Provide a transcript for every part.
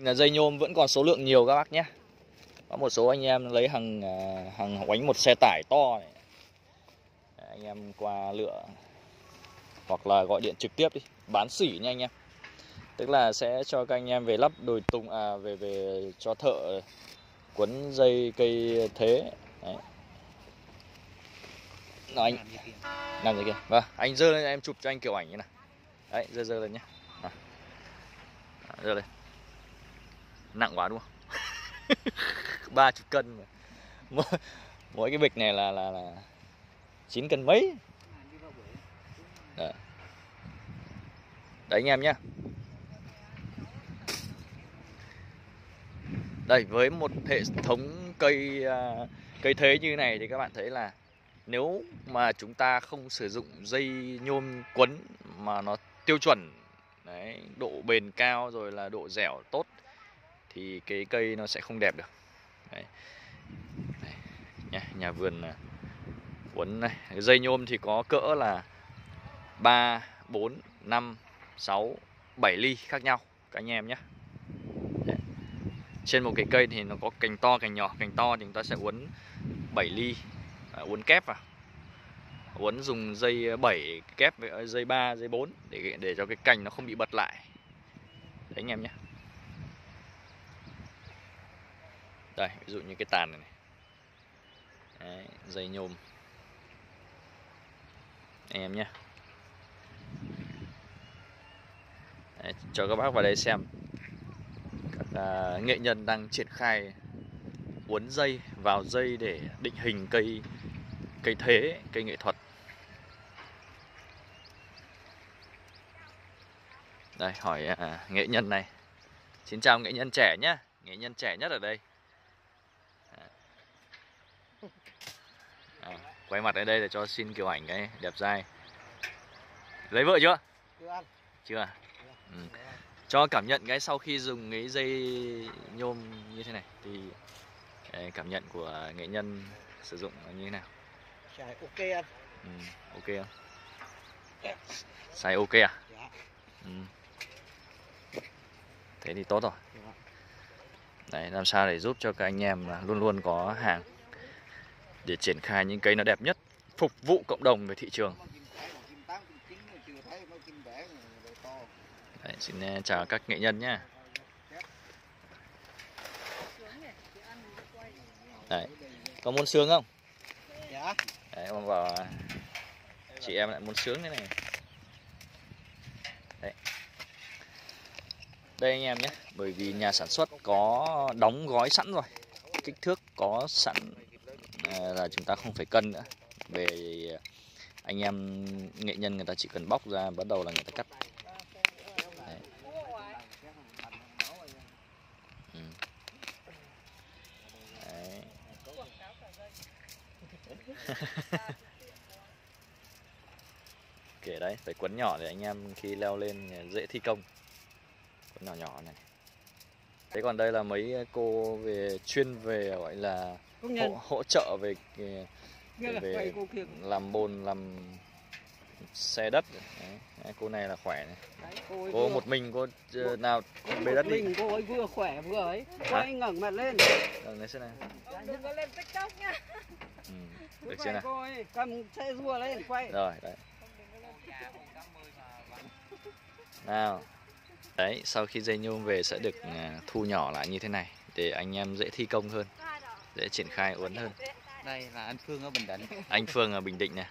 là dây nhôm vẫn còn số lượng nhiều các bác nhé. Có một số anh em lấy hàng à, hàng quánh một xe tải to này. anh em qua lựa hoặc là gọi điện trực tiếp đi, bán sỉ nha anh em. Tức là sẽ cho các anh em về lắp đồi tùng à về về cho thợ quấn dây cây thế. Đấy. Nào anh, làm gì kia vâng anh dơ lên, em chụp cho anh kiểu ảnh như này. Đấy dơ dơ lên nhé. Dơ lên nặng quá đúng không ba chục cân mà. mỗi, mỗi cái bịch này là là là chín cân mấy đấy. đấy anh em nhé đây với một hệ thống cây à, cây thế như này thì các bạn thấy là nếu mà chúng ta không sử dụng dây nhôm quấn mà nó tiêu chuẩn đấy, độ bền cao rồi là độ dẻo tốt thì cái cây nó sẽ không đẹp được. Đấy. Đấy. nhà, nhà vườn à, quấn này. Dây nhôm thì có cỡ là 3, 4, 5, 6, 7 ly khác nhau các anh em nhé trên một cái cây thì nó có cành to cành nhỏ. Cành to thì chúng ta sẽ uốn 7 ly à, uốn kép vào. Uốn dùng dây à, 7 kép với à, dây 3 dây 4 để để cho cái cành nó không bị bật lại. Đấy anh em nhé đây ví dụ như cái tàn này, này. Đấy, dây nhôm. Anh em nhé Đấy, cho các bác vào đây xem. Các à, nghệ nhân đang triển khai uốn dây vào dây để định hình cây cây thế cây nghệ thuật. Đây hỏi à, nghệ nhân này. Xin chào nghệ nhân trẻ nhé nghệ nhân trẻ nhất ở đây à, quay mặt ở đây để cho xin kiểu ảnh cái đẹp dai. Lấy vợ chưa? Chưa ừ. cho cảm nhận cái sau khi dùng cái dây nhôm như thế này thì cái cảm nhận của nghệ nhân sử dụng là như thế nào? Xài ok anh ừ, ok không? Xài ok à? Dạ. Ừ. thế thì tốt rồi. Dạ. Đấy, làm sao để giúp cho các anh em luôn luôn có hàng để triển khai những cây nó đẹp nhất phục vụ cộng đồng về thị trường. Đấy, xin eh, chào các nghệ nhân nhé Đấy, có muốn sướng không? dạ. Đấy, ông vào chị em lại muốn sướng thế này. Đấy. Đây anh em nhé Bởi vì nhà sản xuất có đóng gói sẵn rồi Kích thước có sẵn. à, Ờ, là chúng ta không phải cân nữa Về ờ, anh em nghệ nhân người ta chỉ cần bóc ra, bắt đầu là người ta cắt Đấy. Ừ. Đấy. kể đấy, phải quấn nhỏ để anh em khi leo lên dễ thi công quấn nhỏ nhỏ này thế còn đây là mấy cô về chuyên về gọi là hỗ, hỗ trợ về là về quay cô kia. làm bồn làm xe đất. Đấy. Đấy, cô này là khỏe này. Đấy, cô ấy cô vừa- một mình cô ờ, nào cô bê một đất đi. mình cô ấy vừa khỏe vừa ấy. Cô ấy ngẩng mặt lên. Ờ, lấy xem này. Đừng có lên tiktok nha. Ừ. được chưa nào? Cô ấy cầm xe rùa lên quay rồi đấy. Nào đấy sau khi dây nhôm về sẽ được à, thu nhỏ lại như thế này để anh em dễ thi công hơn dễ triển khai uốn hơn. Đây là anh Phương ở Bình Định. anh Phương ở Bình Định này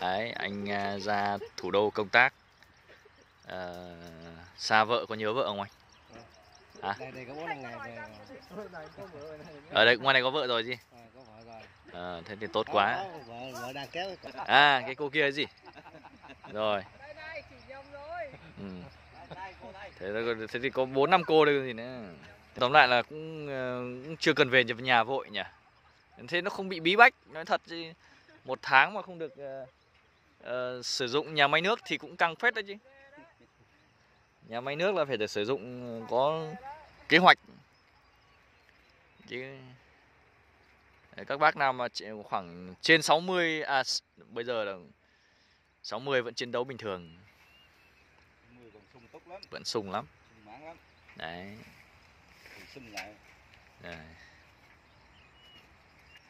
đấy anh à, ra thủ đô công tác. À, xa vợ có nhớ vợ không anh? Đây đây có bốn năm ngày về ở đây ngoài này có vợ rồi gì? Ờ, có vợ rồi. Ờ, thế thì tốt quá. Có, có, vợ vợ đang kéo à cái cô kia gì? Rồi. Đây đây, chỉ nhầm rồi. Ừ thế, là- thế thì có bốn năm cô đây gì nữa. Tóm lại là cũng, ờ, cũng chưa cần về nhà vội nhỉ. Thế nó không bị bí bách nói thật chứ. Một tháng mà không được uh, uh, sử dụng nhà máy nước thì cũng căng phết đấy chứ. Nhà máy nước là phải được sử dụng có kế hoạch. Chứ các bác nào mà khoảng trên 60 à bây giờ là 60 vẫn chiến đấu bình thường Mười còn sung túc lắm, vẫn sung lắm sung mãn lắm. đấy Đây.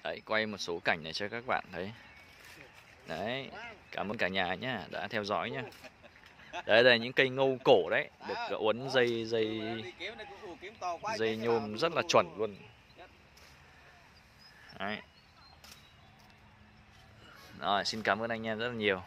Đấy, quay một số cảnh này cho các bạn thấy. Đấy, cảm ơn cả nhà nhá, đã theo dõi nhá. Đấy, đây những cây ngô cổ đấy, được uốn dây dây dây nhôm rất là chuẩn luôn. Đấy. Rồi, xin cảm ơn anh em rất là nhiều.